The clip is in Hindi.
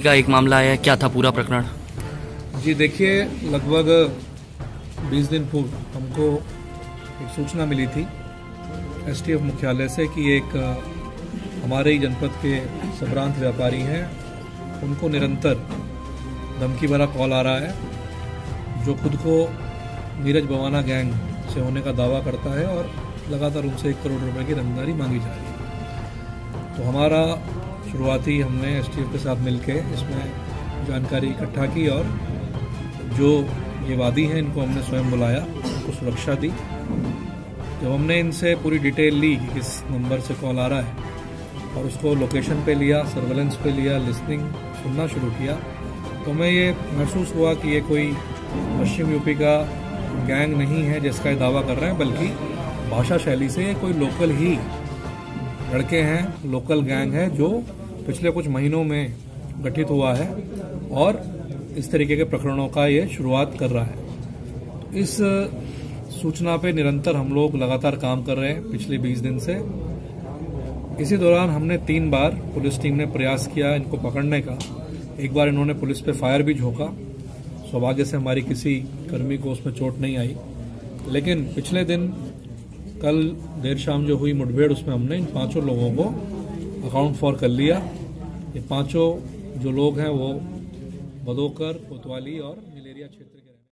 का एक मामला आया क्या था पूरा प्रकरण? जी, देखिए, लगभग 20 दिन पूर्व हमको एक सूचना मिली थी एसटीएफ मुख्यालय से कि एक हमारे ही जनपद के संभ्रांत व्यापारी हैं। उनको निरंतर धमकी भरा कॉल आ रहा है, जो खुद को नीरज बवाना गैंग से होने का दावा करता है और लगातार उनसे एक करोड़ रुपए की रंगदारी मांगी जा रही है। तो हमारा शुरुआती हमने एसटीएफ के साथ मिलके इसमें जानकारी इकट्ठा की और जो ये वादी हैं, इनको हमने स्वयं बुलाया, उनको सुरक्षा दी। जब हमने इनसे पूरी डिटेल ली कि किस नंबर से कॉल आ रहा है और उसको लोकेशन पे लिया, सर्वेलेंस पे लिया, लिसनिंग सुनना शुरू किया तो हमें ये महसूस हुआ कि ये कोई पश्चिम यूपी का गैंग नहीं है जिसका दावा कर रहे हैं, बल्कि भाषा शैली से कोई लोकल ही लड़के हैं, लोकल गैंग है जो पिछले कुछ महीनों में गठित हुआ है और इस तरीके के प्रकरणों का ये शुरुआत कर रहा है। इस सूचना पे निरंतर हम लोग लगातार काम कर रहे हैं पिछले 20 दिन से। इसी दौरान हमने तीन बार पुलिस टीम ने प्रयास किया इनको पकड़ने का। एक बार इन्होंने पुलिस पे फायर भी झोंका। सौभाग्य से हमारी किसी कर्मी को उसमें चोट नहीं आई। लेकिन पिछले दिन कल देर शाम जो हुई मुठभेड़, उसमें हमने इन पाँचों लोगों को अकाउंट फॉर कर लिया। ये पाँचों जो लोग हैं वो बदोकर कोतवाली और मलेरिया क्षेत्र